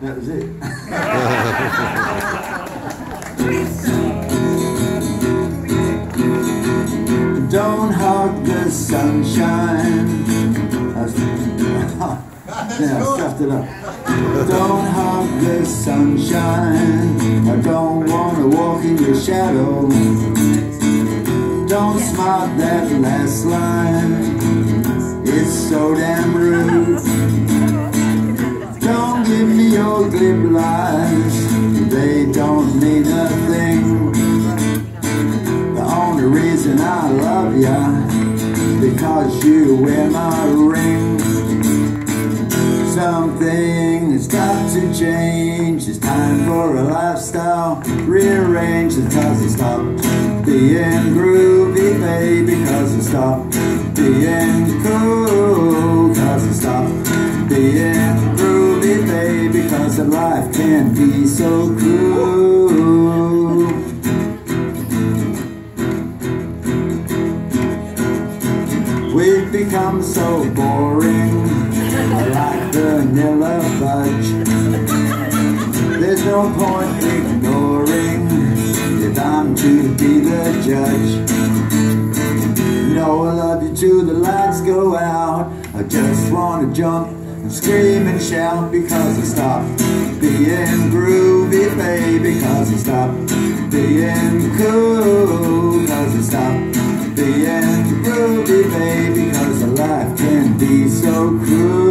that was it. Don't hug the sunshine. yeah, I stuffed it up. Don't hug the sunshine. I don't want to walk in your shadow. Don't smile that last line. It's so damn rude. Ya because you wear my ring. Something has got to change. It's time for a lifestyle rearrange. Because it stopped being groovy, baby. Because it stopped being cool. Because it stopped being groovy, baby. Because life can be so cruel. We've become so boring, like vanilla fudge. There's no point ignoring if I'm to be the judge. No, I love you till the lights go out. I just wanna jump and scream and shout because I stopped being groovy, baby. Because I stopped being cool. so good.